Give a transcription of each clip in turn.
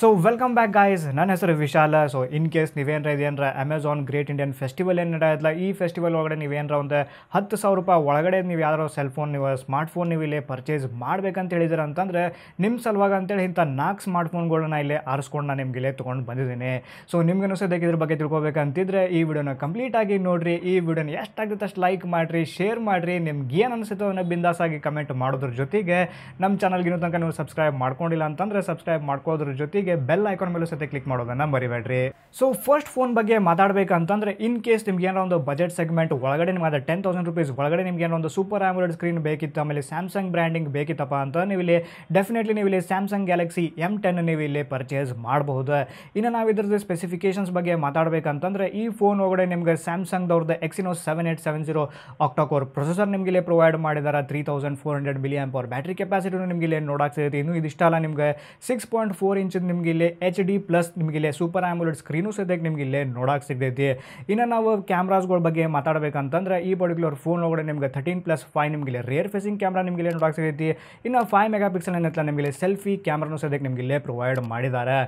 So welcome back guys ನನ್ನ ಹೆಸರು Vishal. So in case ನೀವೇನರ ಇದೇನರ ಅಮೆಝಾನ್ ಗ್ರೇಟ್ ಇಂಡಿಯನ್ ಫೆಸ್ಟಿವಲ್ ಏನು ನಡೆಯಲ್ಲ ಈ ಫೆಸ್ಟಿವಲ್ ಒಳಗಡೆ ನೀವೇನರ ಒಂದು ಹತ್ತು ಸಾವಿರ ರೂಪಾಯಿ ಒಳಗಡೆ ನೀವು ಯಾವ್ದಾರು ಸೆಲ್ ಫೋನ್ ನೀವು ಸ್ಮಾರ್ಟ್ ಫೋನ್ ನೀವು ಇಲ್ಲಿ ಪರ್ಚೇಸ್ ಮಾಡ್ಬೇಕಂತ ಹೇಳಿದ್ರೆ ಅಂತಂದರೆ ನಿಮ್ಮ ಸಲುವಾಗಿ ಅಂತೇಳಿ ಇಂಥ ನಾಲ್ಕು ಸ್ಮಾರ್ಟ್ ಫೋನ್ಗಳನ್ನ ಇಲ್ಲೇ ಆರಿಸ್ಕೊಂಡು ನಾನು ನಿಮಗೆ ಇಲ್ಲೇ ತೊಗೊಂಡು ಬಂದಿದ್ದೀನಿ. ಸೊ ನಿಮ್ಗೆ ಅನಿಸೋದಕ್ಕೆ ಇದ್ರ ಬಗ್ಗೆ ತಿಳ್ಕೊಬೇಕಂತಿದ್ರೆ, ಈ ವಿಡಿಯೋನ ಕಂಪ್ಲೀಟ್ ಆಗಿ ನೋಡಿರಿ. ಈ ವಿಡಿಯೋನ ಎಷ್ಟಾಗುತ್ತೆ ಅಷ್ಟು ಲೈಕ್ ಮಾಡಿರಿ ಶೇರ್ ಮಾಡಿರಿ. ನಿಮ್ಗೆ ಏನು ಅನಿಸುತ್ತೋ ಅದನ್ನು ಬಿಂದಾಸಾಗಿ ಕಮೆಂಟ್ ಮಾಡೋದ್ರ ಜೊತೆಗೆ ನಮ್ಮ ಚಾನಲ್ಗಿನ ತನಕ ನೀವು ಸಬ್ಸ್ಕ್ರೈಬ್ ಮಾಡ್ಕೊಂಡಿಲ್ಲ ಅಂತಂದರೆ ಸಬ್ಸ್ಕ್ರೈಬ್ ಮಾಡ್ಕೋದ್ರ ಜೊತೆಗೆ ಬೆಲ್ ಐಕಾನ್ ಮೇಲೂ ಸತೆ ಕ್ಲಿಕ್ ಮಾಡೋದನ್ನ ಮರಿಬೇಡ್ರಿ. ಸೊ ಫಸ್ಟ್ ಫೋನ್ ಬಗ್ಗೆ ಮಾತಾಡಬೇಕಂತಂದ್ರೆ ಇನ್ ಕೇಸ್ ನಿಮ್ಗೆ ಏನಾರ ಒಂದು ಬಜೆಟ್ ಸೆಗ್ಮೆಂಟ್ ಒಳಗಡೆ ನಿಮ್ಗೆ ಟೆನ್ ತೌಸಂಡ್ ರುಪೀಸ್ ಒಳಗಡೆ ನಿಮ್ಗೆ ಏನೋ ಒಂದು ಸೂಪರ್ ಆಮ್ರೋಡ್ ಸ್ಕ್ರೀನ್ ಬೇಕಿತ್ತು, ಆಮೇಲೆ ಸ್ಯಾಮ್ಸಂಗ್ ಬ್ರ್ಯಾಂಡಿಂಗ್ ಬೇಕಿತ್ತಪ್ಪ ಅಂತ ನೀವು ಇಲ್ಲಿ ಡೆಫಿನೆಟ್ಲಿ ನೀವು ಇಲ್ಲಿ ಸ್ಯಾಮ್ಸಂಗ್ ಗ್ಯಾಲಕ್ಸಿ ಎಂ ಟೆನ್ ನೀವು ಇಲ್ಲಿ ಪರ್ಚೇಸ್ ಮಾಡಬಹುದು. ಇನ್ನು ನಾವು ಇದ್ರದ್ದು ಸ್ಪೆಸಿಫಿಕೇಶನ್ಸ್ ಬಗ್ಗೆ ಮಾತಾಡಬೇಕಂತಂದ್ರೆ, ಈ ಫೋನ್ ಒಳಗಡೆ ನಿಮ್ಗೆ ಸ್ಯಾಮ್ಸಂಗ್ದವ್ರದ್ದು Exynos seven eight seven zero octa core processor ನಿಮಗೆ ಇಲ್ಲಿ ಪ್ರೊವೈಡ್ ಮಾಡಿದ್ದಾರೆ three thousand four hundred million power battery ಕೆಪಾಸಿಟಿನೂ ನಿಮಗೆ ಇಲ್ಲಿ ನೋಡಕ್ಕೆ ಸಿಗುತ್ತೆ. ಇನ್ನು ಇದಿಷ್ಟ ಅಲ್ಲ ನಿಮ್ಗೆ ಸಿಕ್ಸ್ ಪಾಯಿಂಟ್ ಫೋರ್ ಇಂಚ್ ನಿಮ್ಗೆ ಇಲ್ಲಿ ಎಚ್ ಡಿ ಪ್ಲಸ್ ನಿಮ್ಗೆ ಇಲ್ಲಿ ಸೂಪರ್ ಆ್ಯಮುಲೆಟ್ ಸ್ಕ್ರೀನು ಸದ್ಯಕ್ಕೆ ನಿಮ್ಗೆ ಇಲ್ಲೇ ನೋಡೋಕೆ ಸಿಗ್ತೈತಿ. ಇನ್ನು ನಾವು ಕ್ಯಾಮ್ರಾಸ್ಗಳ ಬಗ್ಗೆ ಮಾತಾಡಬೇಕಂತಂದ್ರೆ ಈ ಪರ್ಟಿಕ್ಯುಲರ್ ಫೋನ್ ಒಳಗಡೆ ನಿಮಗೆ ಥರ್ಟೀನ್ ಪ್ಲಸ್ ಫೈವ್ ನಿಮಗೆ ರೇರ್ ಫೇಸಿಂಗ್ ಕ್ಯಾಮ್ರಾ ನಿಮಗೆ ಇಲ್ಲೇ ನೋಡಕ್ಕೆ ಸಿಗೈತಿ ಇನ್ನು ಫೈವ್ ಮೆಗಾ ಪಿಕ್ಸೆಲ್ ಏನೈತಲ್ಲ ನಿಮಗೆ ಸೆಲ್ಫಿ ಕ್ಯಾಮ್ರಾನು ಸದ್ಯಕ್ಕೆ ನಿಮಗೆ ಇಲ್ಲೇ ಪ್ರೊವೈಡ್ ಮಾಡಿದ್ದಾರೆ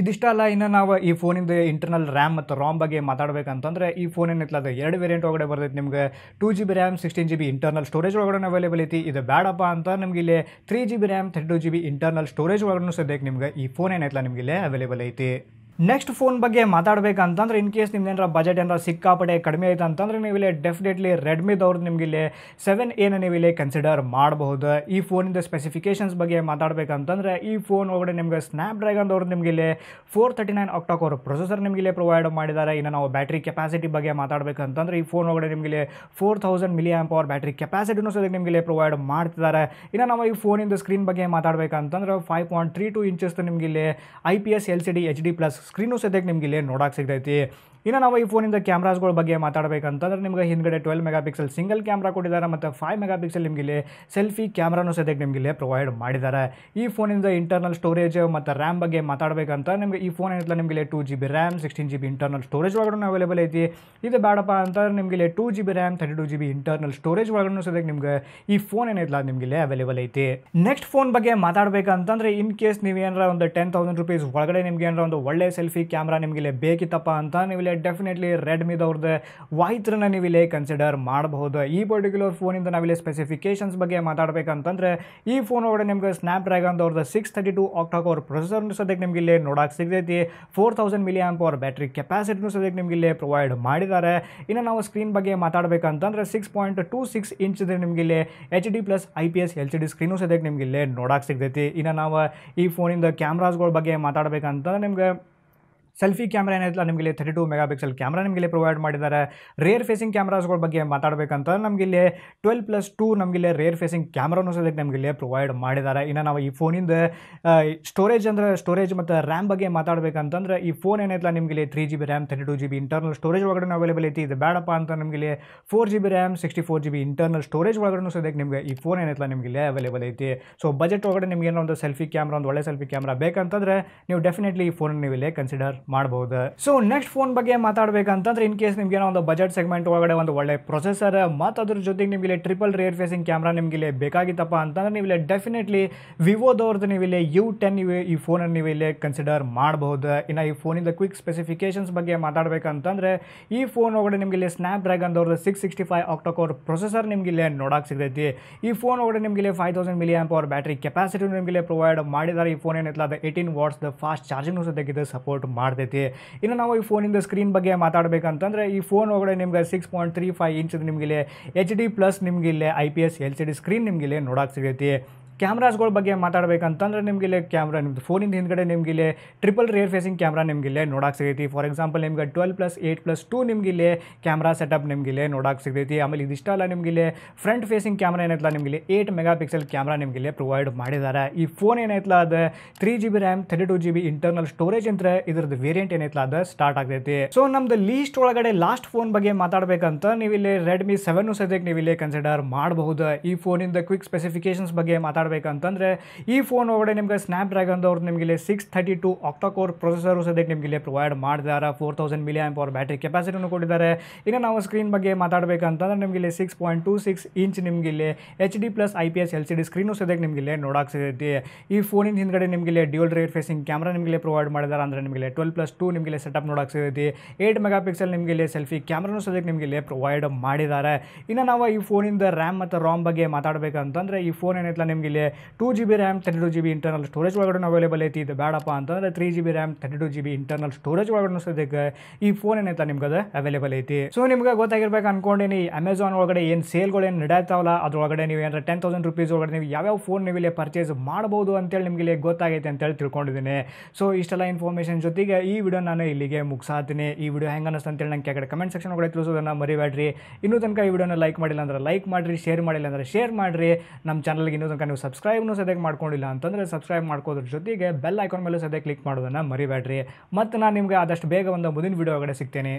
ಇದಿಷ್ಟ ಅಲ್ಲ, ಇನ್ನು ನಾವು ಈ ಫೋನಿಂದ ಇಂಟರ್ನಲ್ ರ್ಯಾಮ್ ಮತ್ತು ರಾಮ್ ಬಗ್ಗೆ ಮಾತಾಡಬೇಕಂತಂದ್ರೆ, ಈ ಫೋನ್ ಏನೈತಲ್ಲ ಅದು ಎರಡು ವೇರಿಯಂಟ್ ಒಳಗಡೆ ಬರ್ತೈತೆ. ನಿಮ್ಗೆ two G B RAM sixteen G B internal storage ಒಳಗಡೆ ಅವೈಲೇಬಲ್ ಐತಿ. ಇದು ಬೇಡಪ್ಪ ಅಂತ ನಿಮ್ಗೆ ಇಲ್ಲಿ three G B RAM thirty two G B internal storage ಒಳಗಡೆ ಸದ್ಯಕ್ಕೆ ನಿಮ್ಗೆ ಈ ಫೋನ್ ಏನೈತಲ್ಲ ನಿಮಗೆ ಇಲ್ಲೇ ಅವೈಲೇಬಲ್ ಐತಿ. ನೆಕ್ಸ್ಟ್ ಫೋನ್ ಬಗ್ಗೆ ಮಾತಾಡಬೇಕಂತಂದ್ರೆ ಇನ್ ಕೇಸ್ ನಿಮ್ದು ಏನಾರ ಬಜೆಟ್ ಏನಾರ ಸಿಕ್ಕಾಪಡೆ ಕಡಿಮೆ ಆಯ್ತು ಅಂತಂದ್ರೆ, ನೀವು ಇಲ್ಲಿ ಡೆಫಿನೆಟ್ಲಿ ರೆಡ್ಮಿದವ್ರದ್ದು ನಿಮ್ಗೆ ಇಲ್ಲಿ ಸೆವೆನ್ ಏನ ನೀವು ಇಲ್ಲಿ ಕನ್ಸಿಡರ್ ಮಾಡಬಹುದು. ಈ ಫೋನಿಂದ ಸ್ಪೆಸಿಫಿಕೇಶನ್ಸ್ ಬಗ್ಗೆ ಮಾತಾಡಬೇಕಂತಂದ್ರೆ, ಈ ಫೋನ್ ಒಳಗಡೆ ನಿಮ್ಗೆ ಸ್ನ್ಯಾಪ್ ಡ್ರ್ಯಾಗನ್ದವ್ರು ನಿಮ್ಗೆ ಇಲ್ಲಿ four thirty nine octa core processor ನಿಮ್ಗೆ ಇಲ್ಲಿ ಪ್ರೊವೈಡ್ ಮಾಡಿದ್ದಾರೆ. ಇನ್ನು ನಾವು ಬ್ಯಾಟ್ರಿ ಕೆಪಾಸಿಟಿ ಬಗ್ಗೆ ಮಾತಾಡಬೇಕಂತಂದ್ರೆ, ಈ ಫೋನ್ ಒಳಗಡೆ ನಿಮಗೆ ಇಲ್ಲಿ four thousand milliamp hour battery ಕೆಪಾಸಿಟಿನೂ ಸಹ ನಿಮಗೆ ಇಲ್ಲಿ ಪ್ರೊವೈಡ್ ಮಾಡ್ತಿದ್ದಾರೆ. ಇನ್ನು ನಾವು ಈ ಫೋನಿಂದ ಸ್ಕ್ರೀನ್ ಬಗ್ಗೆ ಮಾತಾಡಬೇಕಂತಂದ್ರೆ five point three two inches ನಿಮ್ಗೆ ಇಲ್ಲಿ I P S L C D H D plus screen ಸದ್ಯಕ್ಕೆ ನಿಮ್ಗೆ ಇಲ್ಲಿ ನೋಡಕ್ಕೆ ಸಿಗ್ತೈತಿ ಇನ್ನು ನಾವು ಈ ಫೋನಿಂದ ಕ್ಯಾಮ್ರಾಸ್ಗಳ ಬಗ್ಗೆ ಮಾತಾಡಬೇಕಂತಂದ್ರೆ ನಿಮಗೆ ಹಿಂದ್ಗಡೆ twelve megapixel single camera ಕೊಟ್ಟಿದ್ದಾರೆ ಮತ್ತು ಫೈವ್ ಮೆಗಾ ಪಿಕ್ಸೆಲ್ ನಿಮಗೆ ಇಲ್ಲಿ ಸೆಲ್ಫಿ ಕ್ಯಾಮ್ರಾನು ಸದ್ಯಕ್ಕೆ ನಿಮಗೆ ಇಲ್ಲಿ ಪ್ರೊವೈಡ್ ಮಾಡಿದ್ದಾರೆ. ಈ ಫೋನಿಂದ ಇಂಟರ್ನಲ್ ಸ್ಟೋರೇಜ್ ಮತ್ತು ರ್ಯಾಮ್ ಬಗ್ಗೆ ಮಾತಾಡಬೇಕಂತ ನಿಮಗೆ ಈ ಫೋನ್ ಏನಿಲ್ಲ ನಿಮಗೆ two G B RAM sixteen G B internal storage ಒಳಗಡೆ ಅವೈಲೇಬಲ್ ಐತಿ. ಇದು ಬೇಡಪ್ಪ ಅಂತ ನಿಮಗೆ two G B RAM thirty two G B internal storage ಒಳಗಡೆ ಸದ್ಯಕ್ಕೆ ನಿಮ್ಗೆ ಈ ಫೋನ್ ಏನಿಲ್ಲ ನಿಮಗೆ ಅವೈಲೇಬಲ್ ಐತಿ. ನೆಕ್ಸ್ಟ್ ಫೋನ್ ಬಗ್ಗೆ ಮಾತಾಡಬೇಕಂತಂದ್ರೆ ಇನ್ ಕೇಸ್ ನೀವು ಏನಾರ ಒಂದು ಟೆನ್ ತೌಸಂಡ್ ರುಪೀಸ್ ಒಳಗಡೆ ನಿಮ್ಗೆ ಏನಾರ ಒಂದು ಒಳ್ಳೆ ಸೆಲ್ಫಿ ಕ್ಯಾಮ್ರಾ ನಿಮಗೆ ಬೇಕಿತ್ತಪ್ಪ ಅಂತ ನೀವು ಡೆಫಿನೆಟ್ಲಿ ರೆಡ್ಮಿದವ್ರದ್ದು ವಾಯ್ತ್ರನ್ನ ನೀವು ಇಲ್ಲಿ ಕನ್ಸಿಡರ್ ಮಾಡಬಹುದು. ಈ ಪರ್ಟಿಕ್ಯುಲರ್ ಫೋನಿಂದ ನಾವಿಲ್ಲಿ ಸ್ಪೆಸಿಫಿಕೇಶನ್ಸ್ ಬಗ್ಗೆ ಮಾತಾಡಬೇಕಂತಂದ್ರೆ, ಈ ಫೋನ್ ಒಳಗಡೆ ನಿಮ್ಗೆ ಸ್ನ್ಯಾಪ್ ಡ್ರ್ಯಾಗನ್ದವ್ರದ್ದು six thirty two octa core processor ಸದ್ಯಕ್ಕೆ ನಿಮ್ಗೆ ಇಲ್ಲಿ ನೋಡಕ್ಕೆ ಸಿಗ್ತೈತಿ. Four thousand milli amp hour battery ಕೆಪಾಸಿಟಿನೂ ಸದ್ಯಕ್ಕೆ ನಿಮ್ಗೆ ಇಲ್ಲಿ ಪ್ರೊವೈಡ್ ಮಾಡಿದ್ದಾರೆ. ಇನ್ನು ನಾವು ಸ್ಕ್ರೀನ್ ಬಗ್ಗೆ ಮಾತಾಡಬೇಕಂತಂದ್ರೆ six point two six inch ನಿಮ್ಗೆ ಇಲ್ಲಿ H D plus I P S L C D screen ಸದ್ಯಕ್ಕೆ ನಿಮ್ಗೆ ಇಲ್ಲಿ ನೋಡಕ್ಕೆ ಸಿಗ್ತೈತಿ. ಇನ್ನು ನಾವು ಈ ಫೋನಿಂದ ಕ್ಯಾಮ್ರಾಸ್ಗಳ ಬಗ್ಗೆ ಮಾತಾಡಬೇಕಂತಂದ್ರೆ, ನಿಮ್ಗೆ ಸೆಲ್ಫಿ ಕ್ಯಾಮ್ರಾ ಏನಿಲ್ಲ ನಿಮಗೆ ಇಲ್ಲಿ thirty two megapixel camera ನಿಮಗೆ ಇಲ್ಲಿ ಪ್ರೊವೈಡ್ ಮಾಡಿದ್ದಾರೆ. ರೇರ್ ಫೇಸಿಂಗ್ ಕ್ಯಾಮ್ರಾಸ್ಗಳ ಬಗ್ಗೆ ಮಾತಾಡಬೇಕಂತ ನಮಗೆ ಇಲ್ಲಿ ಟ್ವೆಲ್ ಪ್ಲಸ್ ಟೂ ನಮಗೆ ಇಲ್ಲಿ ರೇರ್ ಫೇಸಿಂಗ್ ಕ್ಯಾಮ್ರಾನು ನಮಗೆ ಇಲ್ಲಿ ಪ್ರೊವೈಡ್ ಮಾಡಿದ್ದಾರೆ. ಇನ್ನು ನಾವು ಈ ಫೋನಿಂದ ಸ್ಟೋರೇಜ್ ಅಂದರೆ ಸ್ಟೋರೇಜ್ ಮತ್ತು ರ್ಯಾಮ್ ಬಗ್ಗೆ ಮಾತಾಡಬೇಕಂತಂದ್ರೆ ಈ ಫೋನ್ ಏನಿಲ್ಲ ನಿಮಗೆ ಇಲ್ಲಿ three G B RAM thirty two G B internal storage ಒಳಗಡೆ ಅವೈಲೇಬಲ್ ಐತಿ ಇದು. ಬೇಡಪ್ಪ ಅಂತ ನಮಗೆ ಇಲ್ಲಿ four G B RAM sixty four G B internal storage ಒಳಗಡೆ ಸದ್ಯಕ್ಕೆ ನಿಮಗೆ ಈ ಫೋನ್ ಏನಿಲ್ಲ ನಿಮಗೆ ಇಲ್ಲಿ ಅವೈಲೇಬಲ್ ಐತಿ ಸೊ ಬಜೆಟ್ ಒಳಗಡೆ ನಿಮಗೆ ಏನೋ ಒಂದು ಸೆಲ್ಫಿ ಕ್ಯಾಮ್ರಾ ಒಂದು ಒಳ್ಳೆ ಸೆಲ್ಫಿ ಕ್ಯಾಮ್ರಾ ಬೇಕಂತಂದ್ರೆ ನೀವು ಡೆಫಿನೆಟ್ಲಿ ಈ ಫೋನ್ ನೀವು ಇಲ್ಲೇ ಕನ್ಸಿಡರ್ ಮಾಡಬಹುದು ಸೊ ನೆಕ್ಸ್ಟ್ ಫೋನ್ ಬಗ್ಗೆ ಮಾತಾಡಬೇಕಂತಂದ್ರೆ ಇನ್ ಕೇಸ್ ನಿಮ್ಗೆ ಏನೋ ಒಂದು ಬಜೆಟ್ ಸೆಗ್ಮೆಂಟ್ ಒಳಗಡೆ ಒಂದು ಒಳ್ಳೆ ಪ್ರೊಸೆಸರ್ ಮತ್ತು ಅದ್ರ ಜೊತೆಗೆ ನಿಮಗೆ ಟ್ರಿಪಲ್ ರೇರ್ ಫೇಸಿಂಗ್ ಕ್ಯಾಮ್ರಾ ನಿಮ್ಗೆ ಇಲ್ಲಿ ಬೇಕಾಗಿತ್ತಪ್ಪ ಅಂತಂದ್ರೆ ನೀವು ಇಲ್ಲಿ ಡೆಫಿನೆಟ್ಲಿ ವಿವೋದವ್ರದ್ದು ನೀವು ಇಲ್ಲಿ ಯು ಟೆನ್ ಈ ಫೋನನ್ನು ನೀವು ಇಲ್ಲಿ ಕನ್ಸಿಡರ್ ಮಾಡಬಹುದು ಇನ್ನು ಈ ಫೋನಿಂದ ಕ್ವಿಕ್ ಸ್ಪೆಸಿಫಿಕೇಶನ್ಸ್ ಬಗ್ಗೆ ಮಾತಾಡಬೇಕಂತಂದ್ರೆ ಈ ಫೋನ್ ಒಳಗಡೆ ನಿಮಗೆ ಇಲ್ಲಿ ಸ್ನ್ಯಾಪ್ ಡ್ರ್ಯಾಗನ್ದವ್ರದ್ದು six sixty five octa core processor ನಿಮ್ಗೆ ಇಲ್ಲಿ ನೋಡಕ್ ಸಿಗ್ತೈತಿ. ಈ ಫೋನ್ ಒಳಗಡೆ ನಿಮಗೆ ಇಲ್ಲಿ five thousand milli amp hour battery capacity ನಿಮಗೆ ಪ್ರೊವೈಡ್ ಮಾಡಿದ್ದಾರೆ ಈ ಫೋನ್ ಏನಿಲ್ಲ ಅದು ಏಯ್ಟೀನ್ ದ ಫಾಸ್ಟ್ ಚಾರ್ಜಿಂಗ್ ಸದ್ಯಕ್ಕೆ ಸಪೋರ್ಟ್ ಮಾಡ್ತೈತಿ. ಇನ್ನು ನಾವು ಈ ಫೋನಿಂದ ಸ್ಕ್ರೀನ್ ಬಗ್ಗೆ ಮಾತಾಡಬೇಕಂತಂದರೆ, ಈ ಫೋನ್ ಒಳಗಡೆ ನಿಮ್ಗೆ six point three five inch ನಿಮಗೆ ಇಲ್ಲಿ H D plus ನಿಮಗಿಲ್ಲೇ I P S L C D screen ನಿಮಗಿಲ್ಲೇ ನೋಡೋಕೆ ಸಿಗೈತಿ. ಕ್ಯಾಮ್ರಾಸ್ಗಳ ಬಗ್ಗೆ ಮಾತಾಡಬೇಕಂತಂದ್ರೆ ನಿಮ್ಗೆ ಇಲ್ಲಿ ಕ್ಯಾಮ್ರಾ, ನಿಮ್ದು ಫೋನಿಂದ ಹಿಂದ್ಗಡೆ ನಿಮ್ಗೆ ಇಲ್ಲಿ ಟ್ರಿಪಲ್ ರೇರ್ ಫೇಸಿಂಗ್ ಕ್ಯಾಮ್ರಾ ನಿಮ್ಗೆ ಇಲ್ಲೇ ನೋಡಕ್ಕೆ ಸಿಗೈತಿ. ಫಾರ್ ಎಕ್ಸಾಂಪಲ್ ನಿಮ್ಗೆ twelve plus eight plus two ನಿಮ್ಗೆ ಇಲ್ಲಿ ಕ್ಯಾಮ್ರಾ ಸೆಟಪ್ ನಿಮ್ಗೆ ಇಲ್ಲೇ ನೋಡಕ್ಕೆ ಸಿಗೈತಿ. ಆಮೇಲೆ ಇದಿಷ್ಟ ಅಲ್ಲ ನಿಮ್ಗೆ ಇಲ್ಲಿ ಫ್ರಂಟ್ ಫೇಸಿಂಗ್ ಕ್ಯಾಮ್ರಾ ಏನೈತಲ್ಲ ನಿಮ್ಗೆ ಇಲ್ಲಿ ಏಯ್ಟ್ ಮೆಗಾ ಪಿಕ್ಸೆಲ್ ಕ್ಯಾಮ್ರಾ ನಿಮ್ಗೆ ಇಲ್ಲೇ ಪ್ರೊವೈಡ್ ಮಾಡಿದ್ದಾರೆ ಈ ಫೋನ್ ಏನೈತಲ್ಲ ಅದು? Three G B RAM thirty two G B internal storage ಅಂತ ಇದ್ರದ್ದು ವೇರಿಯಂಟ್ ಏನೈತಲ್ಲ ಅದು? ಸ್ಟಾರ್ಟ್ ಆಗ್ತೈತಿ. ಸೊ ನಮ್ದು ಲೀಸ್ಟ್ ಒಳಗಡೆ ಲಾಸ್ಟ್ ಫೋನ್ ಬಗ್ಗೆ ಮಾತಾಡಬೇಕಂತ ನೀವು ಇಲ್ಲಿ ರೆಡ್ಮಿ ಸೆವೆನ್ ಸದ್ಯಕ್ಕೆ ನೀವು ಇಲ್ಲಿ ಕನ್ಸಿಡರ್ ಮಾಡಬಹುದು. ಈ ಫೋನಿಂದ ಕ್ವಿಕ್ ಸ್ಪೆಸಿಫಿಕೇಶನ್ಸ್ ಬಗ್ಗೆ ಮಾತಾಡಬೇಕಂತಂದರೆ ಈ ಫೋನ್ ಒಳಗಡೆ ನಿಮಗೆ ಸ್ನ್ಯಾಪ್ ಡ್ರ್ಯಾಗನ್ದವ್ರು ನಿಮಗೆ ಇಲ್ಲಿ six thirty two octa core processor ಸದ್ಯಕ್ಕೆ ನಿಮಗೆ ಇಲ್ಲಿ ಪ್ರೊವೈಡ್ ಮಾಡಿದ್ದಾರೆ ಫೋರ್ ತೌಸಂಡ್ ಮಿಲಿ ಆ್ಯಂಪ್ ಅವ್ರ ಬ್ಯಾಟ್ರಿ ಕೆಪಾಸಿಟಿಯನ್ನು ಕೊಟ್ಟಿದ್ದಾರೆ. ಇನ್ನು ನಾವು ಸ್ಕ್ರೀನ್ ಬಗ್ಗೆ ಮಾತಾಡಬೇಕಂತಂದ್ರೆ ನಿಮಗೆ ಇಲ್ಲಿ six point two six inch ನಿಮಗೆ ಇಲ್ಲಿ H D plus I P S L C D screen ಸದ್ಯಕ್ಕೆ ನಿಮಗೆ ಇಲ್ಲಿ ನೋಡಕ್ಕೆ ಸಿಗುತ್ತೆ. ಈ ಫೋನಿನ ಹಿಂದ್ಗಡೆ ನಿಮಗೆ ಇಲ್ಲಿ ಡ್ಯೂಲ್ ರೇರ್ ಫೇಸಿಂಗ್ ಕ್ಯಾಮ್ರಾ ನಿಮಗೆ ಪ್ರೊವೈಡ್ ಮಾಡಿದ್ದಾರೆ ಅಂದರೆ ನಿಮಗೆ ಟ್ವೆಲ್ ಪ್ಲಸ್ ಟು ನಿಮಗೆ ಸೆಟಪ್ ನೋಡಕ್ಕೆ ಸಿಗುತ್ತೆ. ಏಯ್ಟ್ ಮೆಗಾ ಪಿಕ್ಸೆಲ್ ನಿಮಗೆ ಇಲ್ಲಿ ಸೆಲ್ಫಿ ಕ್ಯಾಮ್ರಾನು ಸದ್ಯಕ್ಕೆ ನಿಮಗೆ ಇಲ್ಲಿ ಪ್ರೊವೈಡ್ ಮಾಡಿದ್ದಾರೆ ಇನ್ನು ನಾವು ಈ ಫೋನಿಂದ ರ್ಯಾಮ್ ಮತ್ತು ರಾಮ್ ಬಗ್ಗೆ ಮಾತಾಡಬೇಕಂತಂದರೆ ಈ ಫೋನ್ ಏನೈತಲ್ಲ ನಿಮಗೆ ಇಲ್ಲಿ two G B RAM thirty two G B internal storage ಒಳಗಡೆ ಅವೈಲೇಬಲ್ ಐತಿ. ಇದು ಬೇಡಪ್ಪ ಅಂತಂದ್ರೆ three G B RAM thirty two G B internal storage ಒಳಗಡೆ ಸದ್ಯಕ್ಕೆ ಈ ಫೋನ್ ಏನೈತೆ ನಿಮ್ಗೆ ಅದು ಅವೈಲೇಬಲ್ ಐತಿ. ಸೊ ನಿಮ್ಗೆ ಗೊತ್ತಾಗಿರ್ಬೇಕು ಅನ್ಕೊಂಡಿನಿ ಅಮೆಝಾನ್ ಒಳಗಡೆ ಏನು ಸೇಲ್ಗಳು ಏನು ನಡೆಯತ್ತಾವಲ್ಲ, ಅದ್ರೊಳಗಡೆ ನೀವು ಏನಾರ ಟೆನ್ ತೌಸಂಡ್ ರುಪೀಸ್ ಒಳಗಡೆ ನೀವು ಯಾವ್ಯಾವ ಫೋನ್ ನೀವು ಇಲ್ಲಿ ಪರ್ಚೇಸ್ ಮಾಡ್ಬೋದು ಅಂತೇಳಿ ನಿಮಗೆ ಇಲ್ಲಿ ಗೊತ್ತಾಗೈತೆ ಅಂತೇಳಿ ತಿಳ್ಕೊಂಡಿದ್ದೀನಿ ಸೊ ಇಷ್ಟೆಲ್ಲ ಇನ್ಫಾರ್ಮೇಷನ್ ಜೊತೆಗೆ ಈ ವಿಡಿಯೋ ನಾನು ಇಲ್ಲಿಗೆ ಮುಗಿಸಾತೀನಿ. ಈ ವಿಡಿಯೋ ಹೆಂಗೆ ಅನ್ನಿಸ್ತು ಅಂತೇಳಿ ನಂಗೆ ಕೆಳಗಡೆ ಕಮೆಂಟ್ ಸೆಕ್ಷನ್ ಒಳಗಡೆ ತಿಳಿಸೋದನ್ನು ಮರಿಬೇಡ್ರಿ. ಇನ್ನೂ ತನಕ ಈ ವಿಡಿಯೋನ ಲೈಕ್ ಮಾಡಿಲ್ಲ ಅಂದ್ರೆ ಲೈಕ್ ಮಾಡಿರಿ ಶೇರ್ ಮಾಡಿಲ್ಲ ಅಂದರೆ ಶೇರ್ ಮಾಡಿರಿ. ನಮ್ಮ ಚಾನಲ್ಗೆ ಇನ್ನೂ ತನಕ ನೀವು ಸಬ್ಸ್ಕ್ರೈಬ್ನು ಸದ್ಯಕ್ಕೆ ಮಾಡ್ಕೊಂಡಿಲ್ಲ ಅಂತಂದರೆ ಸಬ್ಸ್ಕ್ರೈಬ್ ಮಾಡ್ಕೋದ್ರ ಜೊತೆಗೆ ಬೆಲ್ ಐಕಾನ್ ಮೇಲೆ ಸದ್ಯ ಕ್ಲಿಕ್ ಮಾಡೋದನ್ನು ಮರಿಬೇಡ್ರಿ ಮತ್ತು ನಾನು ನಿಮಗೆ ಆದಷ್ಟು ಬೇಗ ಒಂದು ಮುಂದಿನ ವೀಡಿಯೋ ಒಳಗಡೆ ಸಿಗ್ತೇನೆ.